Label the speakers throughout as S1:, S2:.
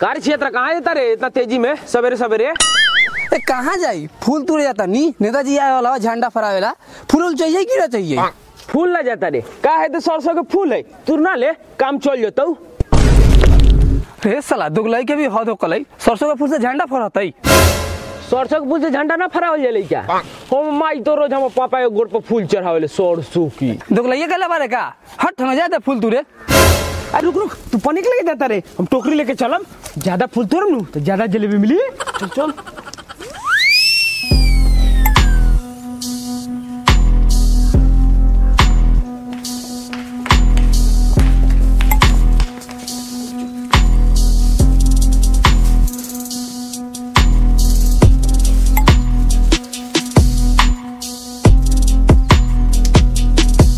S1: कार्य क्षेत्र कहाँ जाता रे इतना तेज़ी में सवेरे सवेरे।
S2: ए कहाँ जाई? फूल तुरे जाता नी? नेताजी आए वाला झंडा फहरावेला। फूल उल चाहिए कि ना चाहिए?
S1: फूल ना जाता रे। का है तो सरसों के फूल है? तू ना ले काम चल जाता
S2: रे साला दुगलाई के भी हद होकलई सरसों के फूल से झंडा फहरातई
S1: सरसों के फूल से झंडा ना फरावल जाले क्या? हम माई तो रोज हम पापा के गोड़ पर फूल चढ़ावेले सरसों की।
S2: दुगलैया कहला बारे का? हट हम जाते फूल तुरे
S1: अरे रुक रुक तू पानी के लेके जाता रे। हम टोकरी लेके चलम। ज़्यादा फूल तोड़म नु तो ज़्यादा जलेबी मिली चल चल।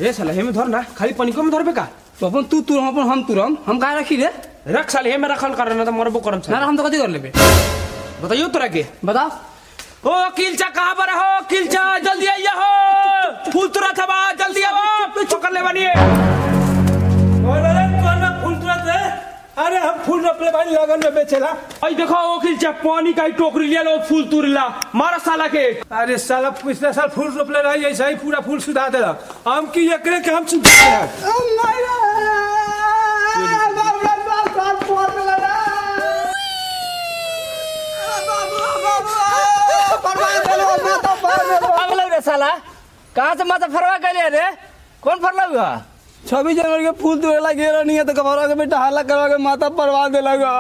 S1: रे साला हे में धर ना खाली पानी को में धर बे का
S2: तो अपन तू तुरम अपन हम तुरम। हम कहाँ रखी रे?
S1: रख साले हे में रखल कर ना तो मरबो करम
S2: ना हम तो कथी कर लेबे?
S1: बताइयो तोरा के?
S2: बताओ
S1: ओ किलचा कहाँ पर हो? किलचा जल्दी आइया हो। फूल तुरा था बा जल्दी आओ पकड़ ले बनिए।
S3: अरे तोहरा फूल तुरंत है अरे हम फूल रोपले बानी लगन में बेचेला।
S1: आई देखो ओ किलचा पानी का टोकरी लिया लो फूल तुरला। मारा साला के।
S3: अरे साला पिछले साल फूल रोपले रही ऐसा ही पूरा फूल सुधा देलक हम की एकरे के हम सुधा
S2: पागल रे साला। कहाँ से माथा फरवा गए रे कौन फरला हुआ छब्बीस जनवरी के फूल तुरे ला गेरा नहीं है तो कमरा के बेटा हल्ला करवा के माथा परवा दे लगा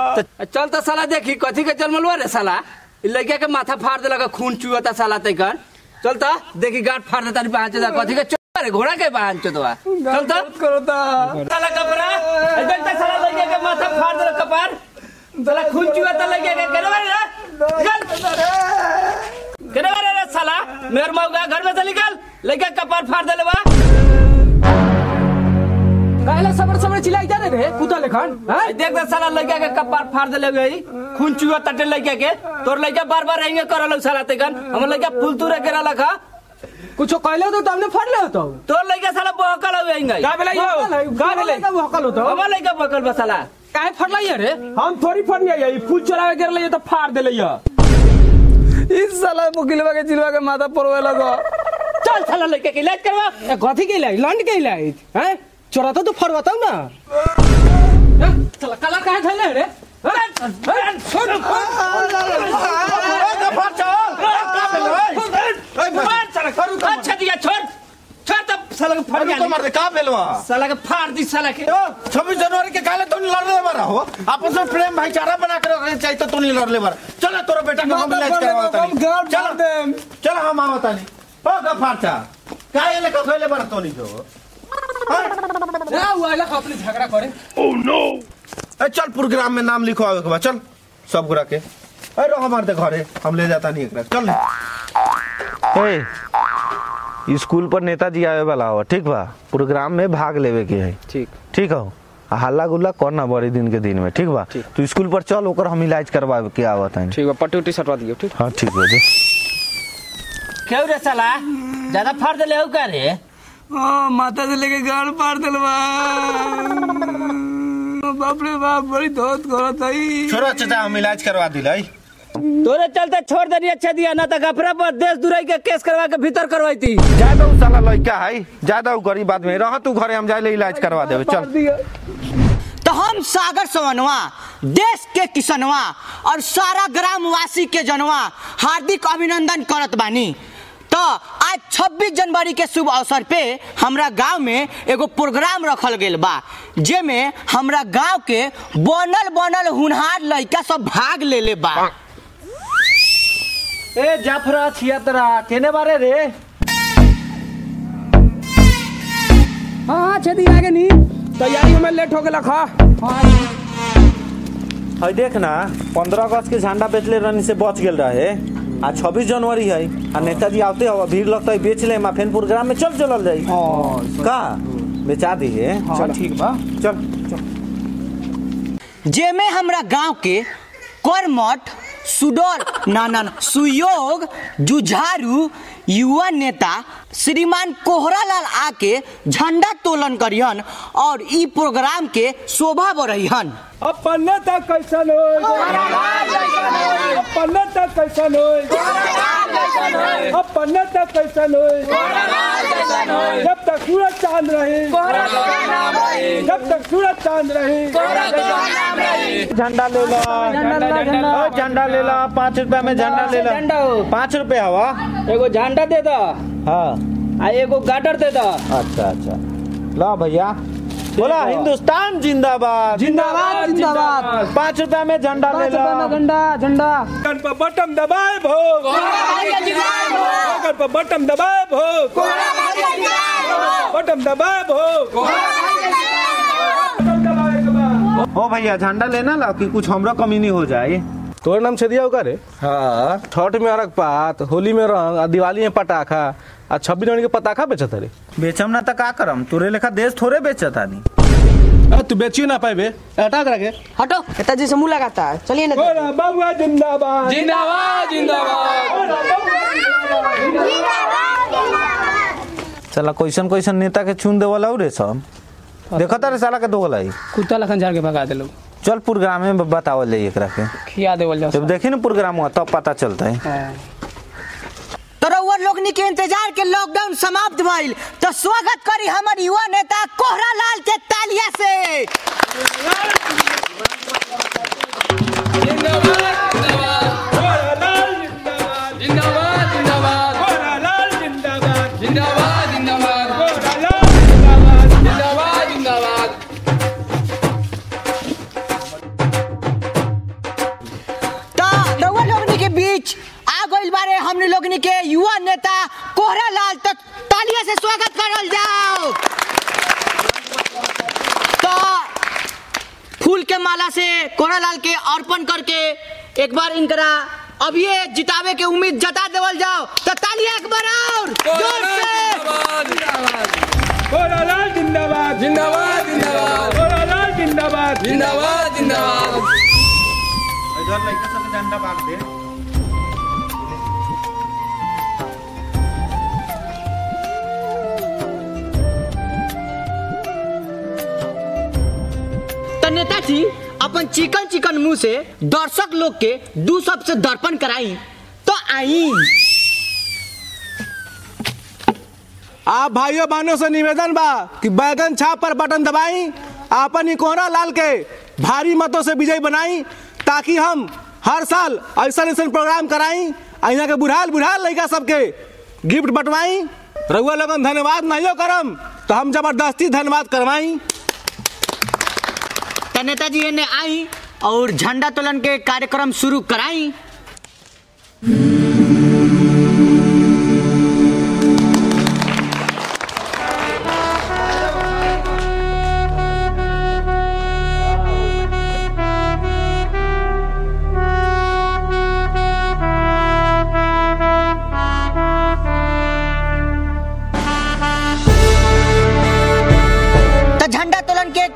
S2: चल तो साला देखी कथी के जन्मलुआ रे साला? लड़का के माथा फाड़ देलक खून चुअता साला तैकन चल तो देखी गांठ फाड़ देता नहीं पहुँचे कथी के चोर रे घोड़ा के पहन चोदवा चल तो। करता। साला कपड़ा एकदम तक साला लड़का के माथा फाड़ देलक कपार। साला खून चुअता लड़का के करवा रे। मेरे मौका घर में से निकल। लड़का कपार फाड़ देले बा।
S1: काहे सबर सबर चिल्लाई जा रे कुत्ता लेखन
S2: हैं? देख दे साला लड़का के कपार फाड़ देले गई खून चुआ तटे लड़का के। तोर लड़का बार बार रहेंगे करल साला तेकन। हम लड़का फूल तुरे गिरा लखा
S1: कुछ कहले तो तुमने फड़ ले तो
S2: तोर लड़का साला बहकल होएँगे
S1: का बेला यो? का बेला हकल हो तो
S2: हम लड़का बहकल बा साला।
S1: काहे फड़ला ये रे हम थोड़ी फड़नी आई फूल चढ़ावे गिर ले तो फाड़ देले ये
S2: इस साला मुकिलवा के चिलवा के माथा परवे लगो
S1: चल साला लड़के के इलाज करवा कथी के इलाज लंड के इलाज हैं चोरा तो तू फड़वाता ना चला काला काहे थैले रे छोड़ हैं? छोड़
S2: अच्छा दिया छोड़ साला के फाड़
S4: तो मार दे का बेलवा
S2: साला के फाड़ दी साला के
S4: छब्बीस जनवरी के काले तुम लड़ने वाला हो आपस में प्रेम भाईचारा बना कर रखना चाहिए तो तुम नहीं लड़ने वाला। चलो तोरा बेटा का हम इलाज करवाता नहीं चलो चलो हम आवता नहीं हो गफारचा का ये लेकर खोले बार तो नहीं जो?
S1: ना वो आला अपने झगड़ा करे।
S4: ओ ए, चल प्रोग्राम में नाम लिखो आवे के बाद। चल सब गुरा के। अरे हमारे दे घरे। हम ले जाता नहीं एक चल।
S5: ए, स्कूल पर नेताजी आवे वाला हो ठीक बा? प्रोग्राम में भाग लेवे के है।
S1: ठीक।
S5: ठीक हो? हल्ला गुल्ला करना बड़े दिन के दिन में ठीक बा? तू स्कूल पर चल ओकर हम इलाज करवावे के आवत है
S1: ठीक बा पट्टी उट्टी सटवा दियो ठीक?
S5: हाँ ठीक है जी।
S2: क्यों रे साला? ज़्यादा फाड़ देले हो का रे? माथा से लेके गाल फाड़ देल बा। बाप रे बाप बड़ी दर्द करत हई।
S4: छोरो चाचा हम इलाज करवा दिलाई।
S2: तोरे चलते छोड़ देनी अच्छा दिया ना तो गफरा पर देश दुराई के केस करवा के भीतर करवाई थी।
S5: ज़्यादा उ साला लड़का है ज़्यादा उ गरीब आदमी। रह तू घरे हम जाए ले इलाज करवा देवे। चल।
S6: तो हम सागर सवनवा देश के किसनवा और सारा ग्रामवासी के जनवा हार्दिक अभिनंदन करत बानी। तो आज 26 जनवरी के शुभ अवसर पे हमरा गाँव में एगो प्रोग्राम रखल गेल बा जेमे हमरा गाँव के बनल बनल हुनहार लड़का सब भाग ले ले बा।
S2: ए जाफरा छियतरा केने बारे रे?
S1: हाँ छेदी आगे नहीं तैयारी हमें लेट हो गया खा
S5: है देख ना पंद्रह अगस्त के झंडा बेचले रहनी से बच गेल रहे। आज छब्बीस जनवरी है आ नेताजी आते हो भीड़ लगता है बेच ले मा फेन प्रोग्राम में चल चलल जाई। का? बेचा दी है। चल।
S1: ठीक बा।
S5: चल
S6: जेमे हमरा गाँव के कर्मठ सुडर ना ना सुयोग, जुझारू, युवा नेता श्रीमान कोहरालाल आके झंडा तोलन करिहन और ई प्रोग्राम के शोभा बढ़िहन
S1: अपन नेता कैसन हो अपन नेता कैसन हो अपन नेता कैसन हो जब तक सूरज चाँद रहे। जब तक सूरज चाँद रहे।
S5: झंडा ले लो ओ, झंडा ले लो। पाँच रुपया में झंडा ले लो।
S2: झंडा। हो।
S5: पाँच रुपया हवा।
S2: एगो झंडा दे दो।
S5: हाँ।
S2: एगो गाटर दे दो।
S5: अच्छा अच्छा। लो भैया। बोला हिंदुस्तान जिंदाबाद।
S2: जिंदाबाद जिंदाबाद
S5: पाँच रुपया में झंडा ले लो।
S2: झंडा झंडा।
S1: बटन पर बटन दबाए भोग। बटन पर बटन दबाए भोग। बटन दबाए भोग।
S5: ओ भैया झंडा लेना ला कि कुछ हमरा कमी नहीं हो जाए।
S3: तोर नाम छेदिया होगा रे
S5: हाँ।
S3: छठ में अरग पात होली में रंग आ दिवाली में पटाखा आ छब्बीस जनवरी के पटाखा बेचत रे
S5: बेचम ना तो का करम? तोरे लेखा देश थोड़े बेचता नहीं
S3: अरे तू बेचियो ना पाए हटा कर के।
S6: हटो नेताजी से मुँह लगाता है। चलिए नेता
S1: बोला बाबुआ जिंदाबाद।
S2: जिंदाबाद जिंदाबाद।
S5: चला कैसन कैसन नेता के चुन देवला रे सब। देखता तारे साला के दो गलाई
S2: कुत्ता लखन झाड़ के भगा दे लोग
S5: चल प्रोग्राम में बतावल ले एकरा के।
S2: खिया देवल जाओ
S5: जब देखी ना प्रोग्राम हुआ तब पता चलता है।
S2: हाँ।
S6: तो रउआ लोगनी के इंतज़ार के लॉकडाउन समाप्त भइल तो स्वागत करी हमर युवा नेता कोहरा लाल के तालिया से। बारे हमने लोगनी के युवा नेता कोहरा लाल तो तालिया से स्वागत करल जाओ। तो फूल के माला से कोहरा लाल के अर्पण करके एक बार इनकरा अभी जितावे के उम्मीद जता देवल जाओ। तो तालिया एक बार और ज़ोर से।
S1: बोला लाल जिंदाबाद।
S2: जिंदाबाद जिंदाबाद।
S1: बोला लाल जिंदाबाद।
S2: जिंदाबाद जिंदाबाद।
S5: इधर लाइक सब झंडा बाँध दे।
S6: नेताजी अपन चिकन चिकन मुँह से दर्शक लोग के दू शब्द से दर्पण कराई। तो आई।
S3: आप भाइयों बहनों से निवेदन बा कि बैगन छाप पर बटन दबाई, आपन ही कोहरा लाल के भारी मतों से विजयी बनाई, ताकि हम हर साल ऐसा ऐसा प्रोग्राम कराई यहाँ के बुढ़ाल बुढ़ाल लड़का सबके गिफ्ट बंटवाई। रउआ लोगन, धन्यवाद नहीं करम तो हम ज़बरदस्ती धन्यवाद करवाई।
S6: नेताजी ने आई और झंडा तोलन के कार्यक्रम शुरू कराई।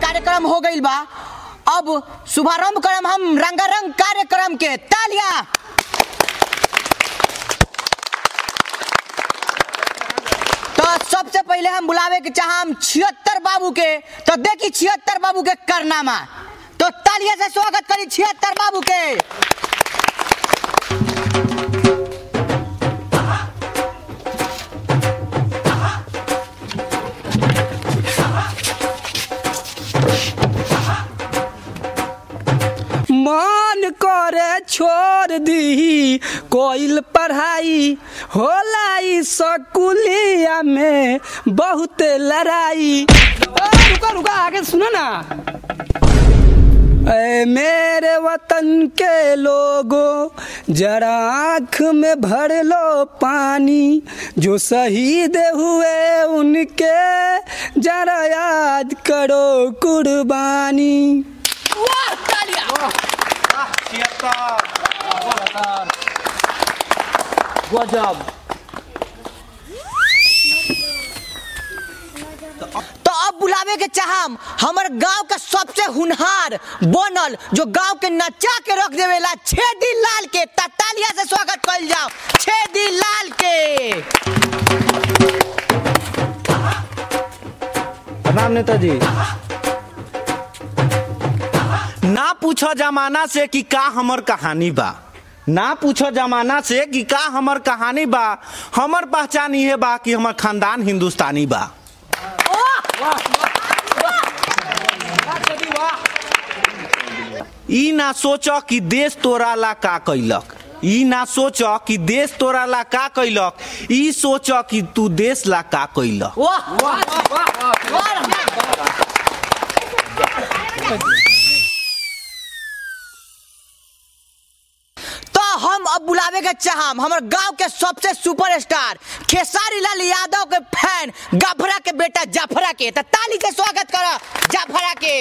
S6: कार्यक्रम हो गईल बा। अब शुभारंभ करम हम रंगारंग कार्यक्रम के तालिया। तो सबसे पहले हम बुलावे के चाहम छिहत्तर बाबू के तो देखी छिहत्तर बाबू के करनामा। तो तालिया से स्वागत करी छिहत्तर बाबू के।
S2: कोइल पढ़ाई होला ई स्कूलिया में बहुत लड़ाई। रुका रुका आगे सुनो ना। ऐ मेरे वतन के लोगों जरा आँख में भर लो पानी जो शहीद हुए उनके जरा याद करो कुर्बानी। वाह तालियाँ।
S6: तो अब बुलावे के चाहम हमर गाँव का सबसे हुनहार बनल जो गाँव के नचा के रख देवेला छेदी लाल के ततालिया से स्वागत कइल जाओ छेदी लाल के।
S5: प्रणाम नेताजी। ना पूछो जमाना से कि का हमर कहानी बा। ना पूछो जमाना से कि का हमर कहानी बा हमर पहचान ये बा कि हमर खानदान हिंदुस्तानी बा ई ना सोचो कि देश तोरा ला का कैलक ई ना सोचो कि देश तोरा ला का कैलक ई सोचो कि तू देश ला का कैलक
S6: वाह तो हम अब बुलावे के चाहम। हमर गाँव के सबसे सुपरस्टार खेसारी लाल यादव के फ़ैन गफरा के बेटा जाफरा के। ताली के स्वागत करो जाफरा के।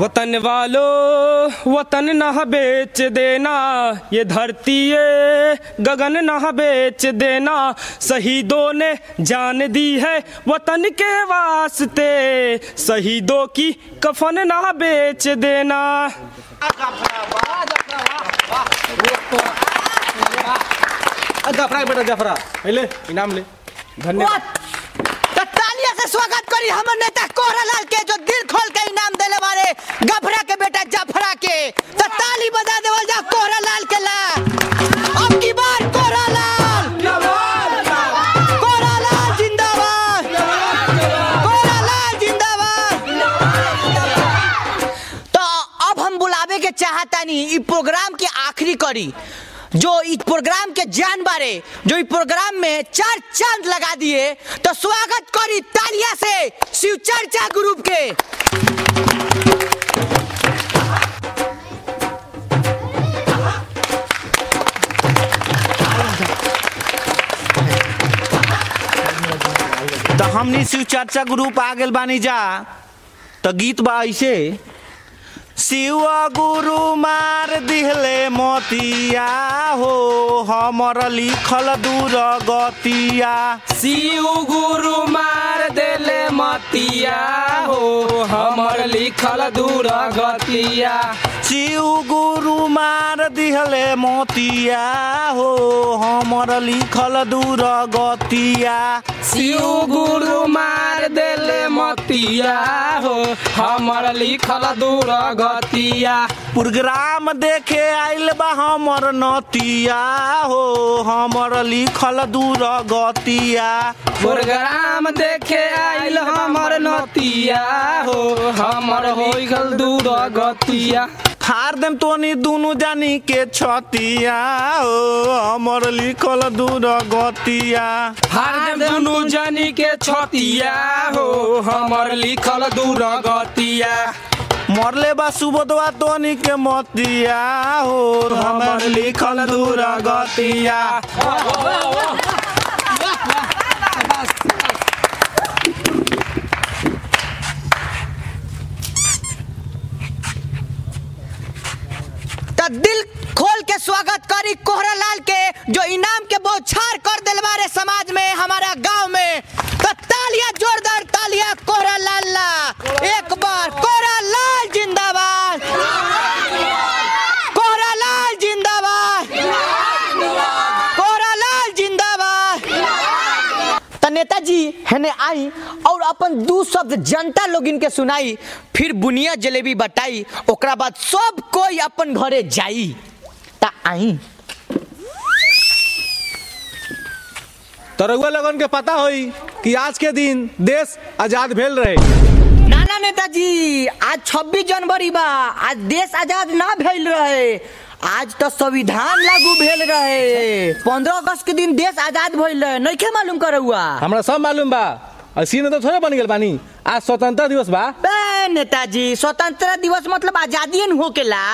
S2: वतन वालों वतन न बेच देना। ये धरती ये गगन न बेच देना। शहीदों ने जान दी है वतन के वास्ते। शहीदों की कफन न बेच देना।
S3: गफरा बेटा गफरा ले इनाम ले। धन्यवाद।
S6: से स्वागत करी हमर नेता कोहरा लाल के, जो दिल खोल के इनाम देले बारे गफरा के बेटा जाफरा के। तो ताली बजा देवल जा कोहरा लाल के ला। अब की बार कोहरा लाल कोहरा लाल जिंदाबाद। कोहरा लाल जिंदाबाद। तो अब हम बुलावे के चाहतानी, ई प्रोग्राम के आखिरी करी। जो इस प्रोग्राम के जान बारे, जो इस प्रोग्राम में चार चाँद लगा दिए तो स्वागत करी तालिया से शिव चर्चा ग्रुप के।
S5: तो हमनी शिव चर्चा ग्रुप आ गेल बानी जा। तो गीत बा ऐसे। शिव गुरु मार दिहले मोतिया हो हमर लिखल दूर गतिया।
S2: शिव गुरु मार देले मतिया हो हमर लिखल दूर गतिया।
S5: शिव गुरु मार दिहले मोतिया, हो हमर लिखल दूर गतिया।
S2: शिव गुरु मार दिले मोतिया, हो हमर लिखल दूर गतिया।
S5: प्रोग्राम देखे आइल बा हमर नतिया। हो हमर लिखल दूर गतिया।
S2: प्रोग्राम देखे आइल हमर नतिया। हो हमर हो गल दूर गतिया।
S5: फार देम तोनी दुनु जानी के छतिया। हो हमर लिखल दूर गतिया।
S2: हर दुनु जनी के छतिया। हो हमर लिखल दूर गतिया।
S5: मरले बा सुबोधवा तोनी के मतिया, हो हमर लिखल दूर गतिया।
S6: दिल खोल के स्वागत करी कोहरा लाल के, जो इनाम के बौछार कर दिलवा समाज में, हमारा गाँव में। तालियाँ, जोरदार तालियाँ, कोहरा लाल। ला एक बार, कोहरा लाल, जिंदाबाद। कोहरा लाल, जिंदाबाद। कोहरा लाल, जिंदाबाद। तो नेताजी, हने आई और अपन दू शब्द जनता लोगिन के सुनाई, फिर बुनिया जलेबी बटाई, ओकरा बाद सब कोई अपन घरे जाई। ता आई।
S3: तो रउआ लगन के पता होई कि आज के दिन देश आज़ाद भेल रहे।
S6: नाना नेताजी आज 26 जनवरी बा। आज देश आज़ाद ना भेल रहे। आज तो संविधान लागू भेल रहे। पंद्रह अगस्त के दिन देश आज़ाद भइल रहे। नहीं मालूम करौआ।
S3: हमरा सब मालूम बा। अस्सी में तो थोड़े बन गेल बानी। आज स्वतंत्रता दिवस बा
S6: नेताजी स्वतंत्रता दिवस मतलब आज़ादी न होकेला।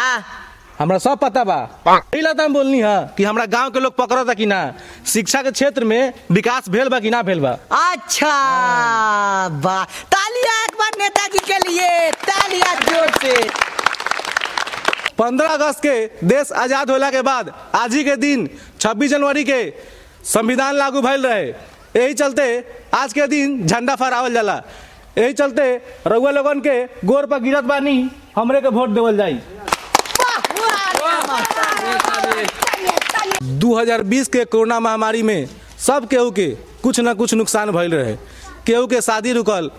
S3: हमरा सब पता बा। पहला तो हम बोलनी है कि हमरा गाँव के लोग पकड़ता कि ना शिक्षा के क्षेत्र में विकास भेल बा कि ना भेल बा?
S6: अच्छा वाह तालियाँ एक बार नेताजी के लिए। तालियाँ ज़ोर से।
S3: पंद्रह अगस्त के देश आज़ाद होला के बाद आज ही के दिन 26 जनवरी के संविधान लागू भइल रहे। यही चलते आज के दिन झंडा फहरावल जाला। यही चलते रउआ लोगन के गोर पर गिरत बानी हमरे के वोट देवल जाई 2020 के कोरोना महामारी में सब केहू के कुछ ना कुछ नुकसान भइल रहे। केहू के शादी रुकल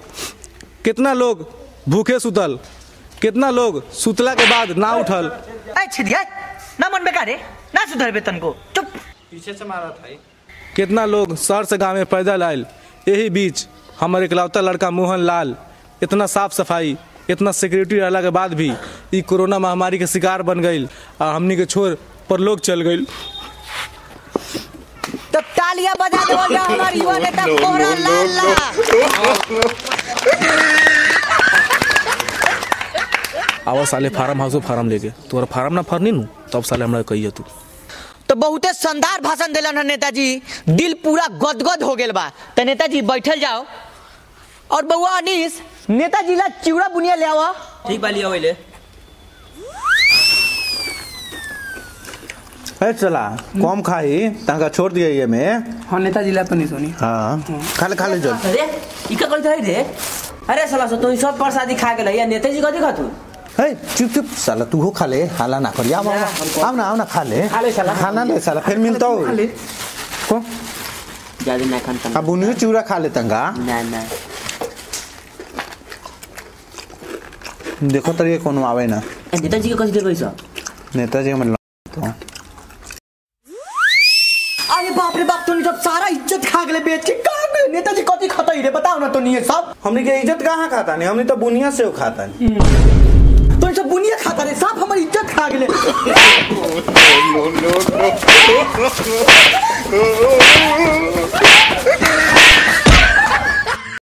S3: कितना लोग भूखे सुतल कितना लोग सुतला के बाद ना उठल।
S6: ना मन बेकार है ना सुधर वेतन को चुप।
S5: पीछे से मारा था
S3: कितना लोग शहर से गाँव में पैदल आयल यही बीच हमारे इकलौता लड़का मोहन लाल इतना साफ़ सफ़ाई इतना सिक्योरिटी रहला के बाद भी ई कोरोना महामारी के शिकार बन गई और हमनी के छोर पर लोग चल गई
S6: तो तालियाँ बजा दो हमारी युवा नेता कोहरा लाल।
S3: आवा साले फार्म हाउस फार्म लेके तोरा फार्म ना फरनी नु? तब साले हमरा कहिए तू।
S6: तो बहुते शानदार भाषण दिलन नेताजी दिल पूरा गदगद हो गेल बा। तो नेताजी बैठल जाओ। और बउआ अनीस नेताजी ला चिवड़ा बुनिया ले आवा।
S1: ठीक बा लिया वैले
S5: है चला कम खाई तंका छोड़ दिया ये में।
S1: हाँ नेताजी ला तो नहीं सुनी।
S5: हाँ खा ले खा ले जल
S1: अरे ई का करत है रे। अरे साला सो तू सब प्रसादी खा गेल। या नेताजी कथी खातू?
S5: है चुप चुप साला तू हो खा ले हाला ना करिया आओ आओ ना आओ ना खा ले।
S1: खा ले साला।
S5: खाना ले साला फिर मिलता। हो को?
S1: ज़्यादा ना खान
S5: अब बुनियो चूरा खा ले तंगा।
S1: ना ना।
S5: देखो तो ये कोनो आवे ना
S1: नेताजी के कथी देबै सब
S5: नेताजी हमर तो
S6: अरे बाप रे बाप तूने सब सारा इज़्ज़त खा गए बेच के गए नेताजी कथी खाता ही रे बताओ ना तो नहीं है सब
S5: हमने के इज़्ज़त कहाँ खाता नहीं हमने तो बुनिया से खाता नहीं
S6: तूने सब बुनिया खाता रे सब हमारी इज़्ज़त खा गए
S7: no, no, no.